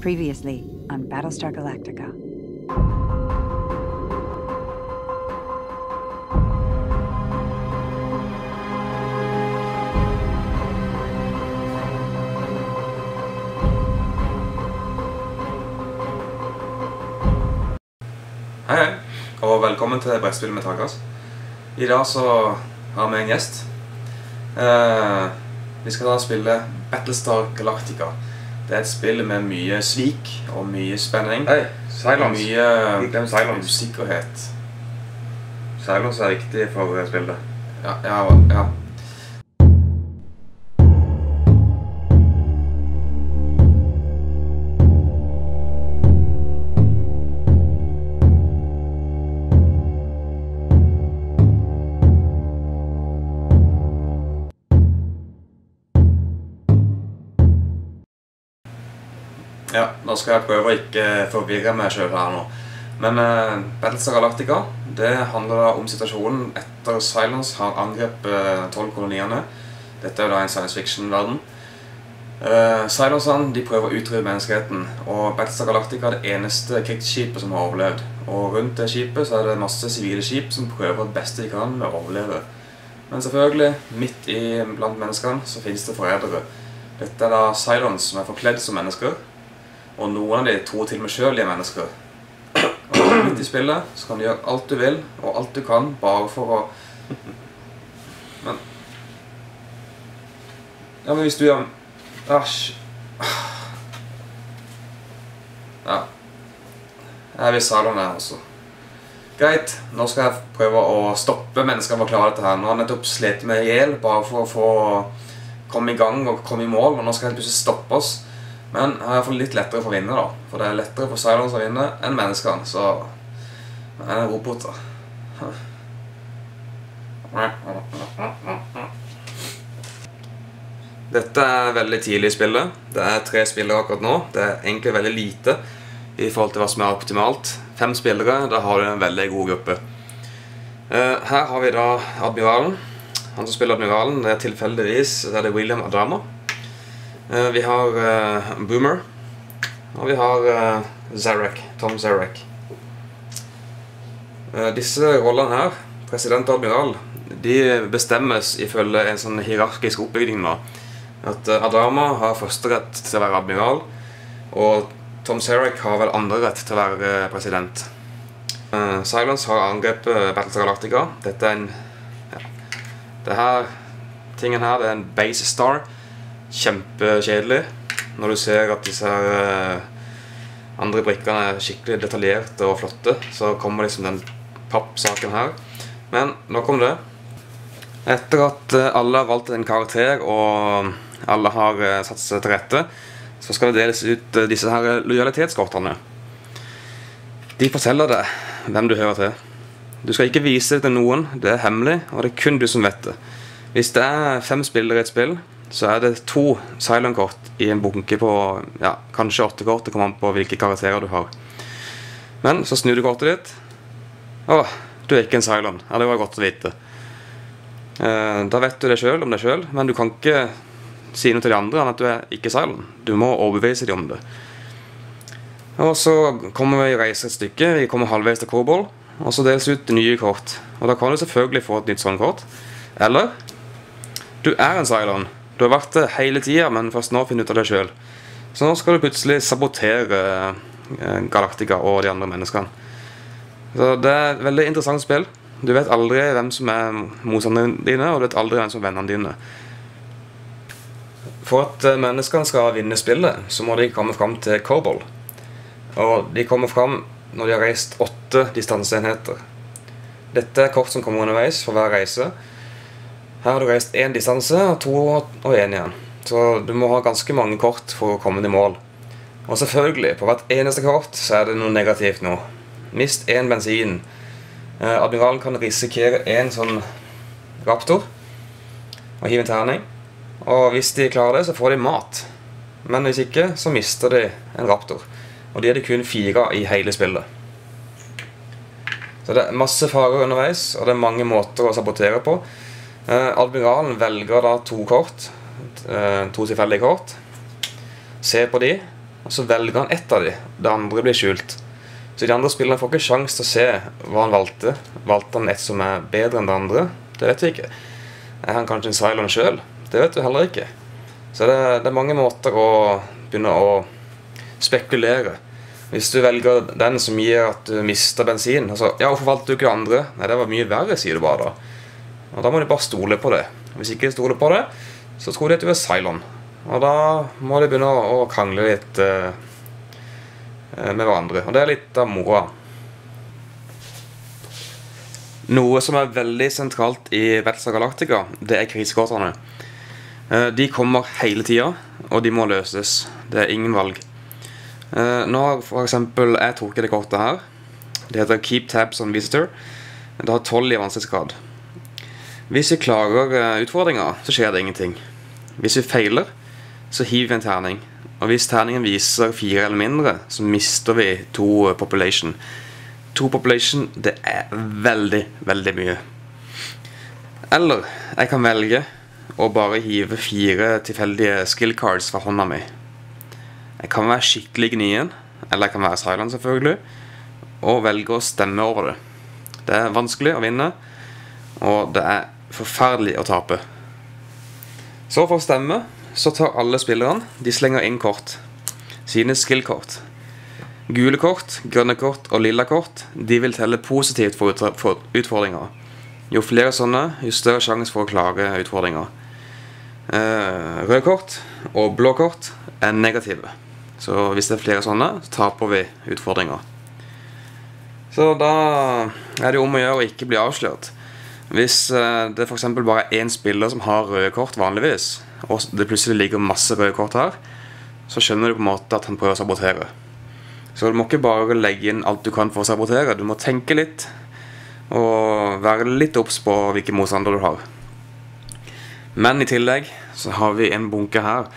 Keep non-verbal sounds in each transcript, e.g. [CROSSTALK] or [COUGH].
Previously on Battlestar Galactica. Hei, hei, og velkommen til Brettspill med Takas. I dag så har vi en gjest. Eh, vi skal da spille Battlestar Galactica. Det er et spill med mye svik og mye spenning. Hei, Og mye glem silence. usikkerhet. Silence er viktig for spillet. Ja, ja, ja. Ja, nå skal jeg prøve å ikke forvirre meg sjøl her nå. Men uh, Battlestar Galactica det handler da om situasjonen etter Silence har angrepet tolv koloniene. Dette er da en science fiction-verden. Uh, Silencene de prøver å utrydde menneskeheten, og Battlestar Galactica er det eneste krigsskipet som har overlevd. Og rundt det skipet så er det masse sivile skip som prøver det beste de kan med å overleve. Men selvfølgelig, midt i blant menneskene så finnes det forrædere. Dette er da Silence som er forkledd som mennesker. Og noen av de tror til og med sjøl de er mennesker. Og midt i spillet så kan du gjøre alt du vil, og alt du kan, bare for å Men Ja, men hvis du gjør Æsj. Ja. Jeg vil salen her, altså. Greit, nå skal jeg prøve å stoppe mennesker med å klare dette her. Nå har jeg nettopp slitt meg i hjel bare for å få komme i gang og komme i mål, og nå skal jeg plutselig stoppe oss. Men jeg har iallfall litt lettere for å vinne, da. For det er lettere for Silence å vinne enn menneskene, så Jeg er en robot, da. Dette er veldig tidlig i spillet. Det er tre spillere akkurat nå. Det er egentlig veldig lite i forhold til hva som er optimalt. Fem spillere, da har du en veldig god gruppe. Eh, Her har vi da admiralen. Han som spiller admiralen, det er tilfeldigvis det er William Adama. Eh, Vi har eh, Boomer. Og vi har eh, Zarek. Tom Zarek. Disse rollene her, president og admiral, de bestemmes ifølge en sånn hierarkisk oppbygging nå. At Adama har førsterett til å være admiral, og Tom Zarek har vel andrerett til å være president. Silence har angrepet Battlestar Galactica. Dette er en ja. Det her tingen her, det er en base star. Kjempekjedelig. Når du ser at disse her eh, andre brikkene er skikkelig detaljerte og flotte, så kommer liksom den pappsaken her. Men nok om det. Etter at eh, alle har valgt en karakter og alle har eh, satt seg til rette, så skal det deles ut disse her lojalitetskortene. De forteller deg hvem du hører til. Du skal ikke vise det til noen, det er hemmelig, og det er kun du som vet det. Hvis det er fem spillere i et spill, så er det to Cylon-kort i en bunke på ja, kanskje åtte kort. Det kommer an på hvilke karakterer du har. Men så snur du kortet ditt. Å, du er ikke en Cylon. Ja, det var godt å vite. Eh, da vet du det sjøl om deg sjøl, men du kan ikke si noe til de andre enn at du er ikke Cylon. Du må overbevise dem om det. Og så kommer vi reiser reise et stykke. Vi kommer halvveis til Cobol. Og så deles ut nye kort. Og da kan du selvfølgelig få et nytt sånt kort. Eller du er en Cylon. Du har vært det hele tida, men først nå finner du ut av det sjøl. Så nå skal du plutselig sabotere eh, Galactica og de andre menneskene. Så det er et veldig interessant spill. Du vet aldri hvem som er motstanderne dine, og du vet aldri hvem som er vennene dine. For at eh, menneskene skal vinne spillet, så må de komme fram til Cobol. Og de kommer fram når de har reist åtte distanseenheter. Dette er kort som kommer underveis for hver reise. Her har du reist én distanse, to og én igjen. Så du må ha ganske mange kort for å komme til mål. Og selvfølgelig, på hvert eneste kort så er det noe negativt nå. Mist én bensin. Eh, admiralen kan risikere én sånn raptor og hive en terning. Og hvis de klarer det, så får de mat. Men hvis ikke, så mister de en raptor. Og de er det kun fire i hele spillet. Så det er masse farer underveis, og det er mange måter å sabotere på. Eh, admiralen velger da to kort. Eh, to tilfeldige kort. Se på de. og så velger han ett av de. Det andre blir skjult. Så de andre spillerne får ikke sjanse til å se hva han valgte. Valgte han et som er bedre enn det andre? Det vet vi ikke. Er han kanskje en Cylon sjøl? Det vet vi heller ikke. Så det, det, er mange måter å begynne å spekulere. Hvis du velger den som gir at du mister bensin altså, Ja, hvorfor valgte du ikke det andre? Nei, det var mye verre, sier du bare da. Og da må du bare stole på det. Hvis ikke de stoler på det, så tror de at du er Cylon. Og da må de begynne å, krangle litt uh, med hverandre. Og det er litt av moroa. Noe som er veldig sentralt i Battlestar Galactica, det er krisekortene. Uh, de kommer hele tida, og de må løses. Det er ingen valg. Nå har eksempel jeg trukket det kortet her. Det heter Keep Tabs on Visitor. Det har 12 i vanskelighetsgrad. Hvis vi klarer utfordringa, så skjer det ingenting. Hvis vi feiler, så hiver vi en terning. Og hvis terningen viser fire eller mindre, så mister vi to population. To population, det er veldig, veldig mye. Eller jeg kan velge å bare hive fire tilfeldige skill cards fra hånda mi. Jeg kan være skikkelig gnien, eller jeg kan være silent, selvfølgelig, og velge å stemme over det. Det er vanskelig å vinne, og det er forferdelig å tape. Så for å stemme så tar alle spillerne De slenger inn kort. Sine skill-kort. Gule kort, grønne kort og lilla kort De vil telle positivt for utfordringer. Jo flere sånne, jo større sjanse for å klare utfordringer. Eh, røde kort og blå kort er negative. Så hvis det er flere sånne, så taper vi utfordringer. Så da er det om å gjøre å ikke bli avslørt. Hvis eh, det f.eks. bare er én spiller som har røde kort vanligvis, og det plutselig ligger masse røde kort her, så skjønner du på en måte at han prøver å sabotere. Så du må ikke bare legge inn alt du kan for å sabotere. Du må tenke litt og være litt obs på hvilke motstandere du har. Men i tillegg så har vi en bunke her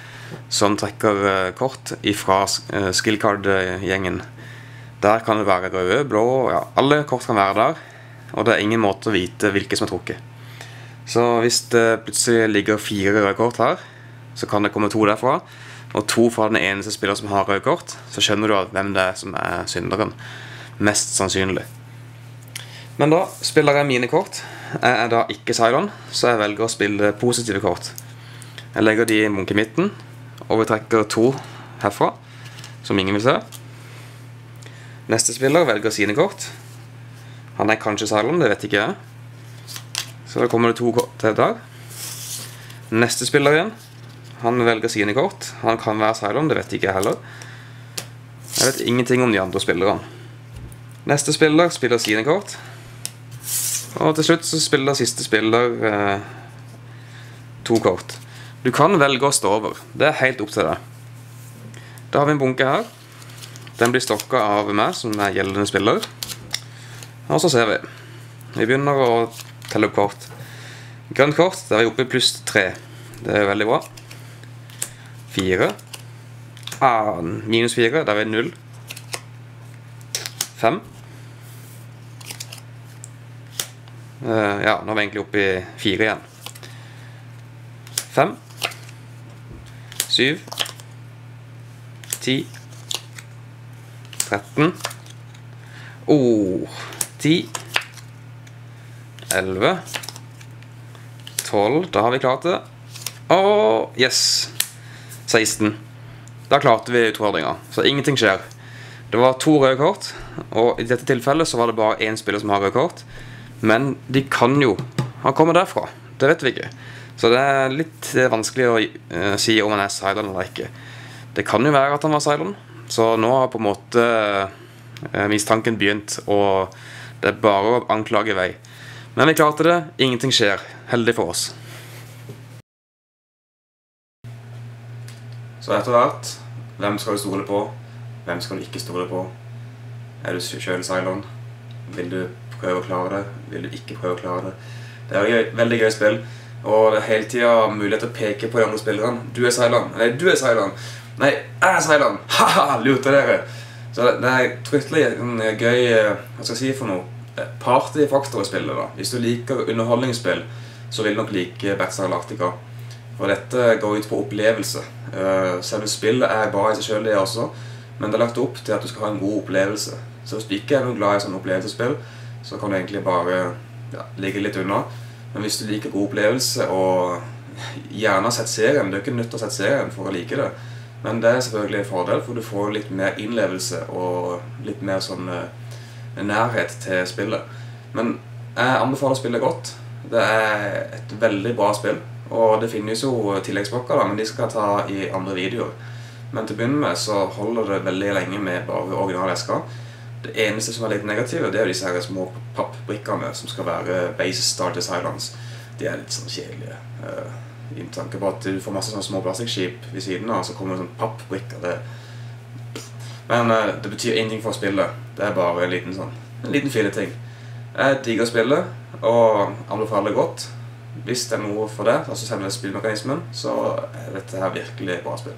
som trekker eh, kort ifra eh, skillcard-gjengen. Der kan det være røde, blå ja, Alle kort kan være der. Og det er ingen måte å vite hvilke som er trukket. Så hvis det plutselig ligger fire røde kort her, så kan det komme to derfra. Og to fra den eneste spiller som har røde kort, så skjønner du hvem det er som er synderen. Mest sannsynlig. Men da spiller jeg mine kort. Jeg er da ikke Cylon, så jeg velger å spille positive kort. Jeg legger de i munk i midten, og vi trekker to herfra, som ingen vil se. Neste spiller velger sine kort. Han er kanskje Cylon, det vet ikke jeg. Så da kommer det to kort til der. Neste spiller igjen. Han velger sine kort. Han kan være Cylon, det vet ikke jeg heller. Jeg vet ingenting om de andre spillerne. Neste spiller spiller sine kort. Og til slutt så spiller siste spiller eh, to kort. Du kan velge å stå over. Det er helt opp til deg. Da har vi en bunke her. Den blir stokka av meg, som er gjeldende spiller. Og så ser vi. Vi begynner å telle opp kort. Grønt kort, der er vi oppe i pluss tre. Det er veldig bra. Fire. Ah, minus fire, der er null. Fem. Uh, ja, nå er vi egentlig oppe i fire igjen. Fem. Syv. Ti. Tretten. Oh, ti. 11 12, da har vi klart det. Og yes 16 Da klarte vi utfordringa, så ingenting skjer. Det var to røde kort Og i dette tilfellet så var det bare én spiller som har røde kort. Men de kan jo Han kommer derfra, det vet vi ikke. Så det er litt vanskelig å uh, si om han er Cylon eller ikke. Det kan jo være at han var Cylon Så nå har på en måte uh, mistanken begynt Og det er bare å anklage vei men vi klarte det. Ingenting skjer. Heldig for oss. Så etter hvert hvem skal du stole på? Hvem skal du ikke stole på? Er du sjøl Cylon? Vil du prøve å klare det? Vil du ikke prøve å klare det? Det er et veldig gøy spill. Og det er hele tida mulighet til å peke på de andre spillerne. Du er Cylon. Nei, du er Cylon. Nei, jeg er Cylon. [LAUGHS] Ha-ha, lurte dere. Så det, det er fryktelig gøy eh, Hva skal jeg si for noe? partyfaktor i spillet. da Hvis du liker underholdningsspill, så vil du nok like Battlestar Galactica. For dette går ut på opplevelse. Eh, Selve spillet er bra i seg sjøl, det også, men det er lagt opp til at du skal ha en god opplevelse. Så hvis du ikke er noe glad i sånne opplevelsesspill, så kan du egentlig bare ja, ligge litt unna. Men hvis du liker god opplevelse og gjerne har sett serien Du er ikke nødt til å ha sett serien for å like det. Men det er selvfølgelig en fordel, for du får litt mer innlevelse og litt mer sånn eh, nærhet til spillet. Men jeg anbefaler å spille godt. Det er et veldig bra spill. Og det finnes jo tilleggspakker, da, men de skal jeg ta i andre videoer. Men til å begynne med så holder det veldig lenge med bare originale esker. Det eneste som er litt negative, det er jo disse her små pappbrikkene som skal være base starters islands. De er litt sånn kjedelige. I tanke på at du får masse sånne små plastikkskip ved siden av, så kommer det sånn pappbrikker. Det... Men uh, det betyr ingenting for spillet. Det er bare en liten sånn En liten fileting. Jeg digger spillet og anbefaler det godt. Hvis det er noe for det, altså selve spillmekanismen, så er dette her virkelig bra spill.